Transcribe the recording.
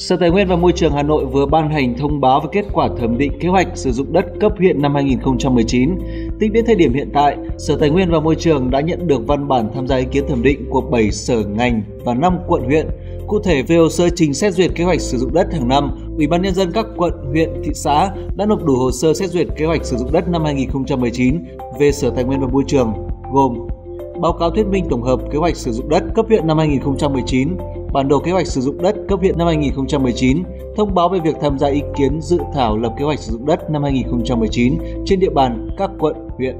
Sở Tài nguyên và Môi trường Hà Nội vừa ban hành thông báo về kết quả thẩm định kế hoạch sử dụng đất cấp huyện năm 2019. Tính đến thời điểm hiện tại, Sở Tài nguyên và Môi trường đã nhận được văn bản tham gia ý kiến thẩm định của 7 sở ngành và 5 quận huyện. Cụ thể về hồ sơ trình xét duyệt kế hoạch sử dụng đất hàng năm, Ủy ban nhân dân các quận, huyện, thị xã đã nộp đủ hồ sơ xét duyệt kế hoạch sử dụng đất năm 2019 về Sở Tài nguyên và Môi trường, gồm báo cáo thuyết minh tổng hợp kế hoạch sử dụng đất cấp huyện năm 2019, bản đồ kế hoạch sử dụng đất cấp huyện năm 2019, thông báo về việc tham gia ý kiến dự thảo lập kế hoạch sử dụng đất năm 2019 trên địa bàn các quận, huyện.